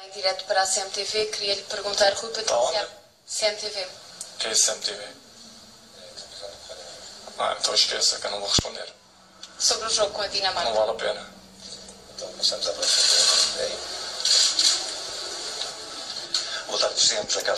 Em direto para a CMTV, queria lhe perguntar, Rui Para Patrícia, é onde? CMTV, Que é CMTV? Ah, então esqueça que eu não vou responder. sobre o jogo com a Dinamarca Não vale a pena. Então passamos à próxima pergunta. Boa tarde.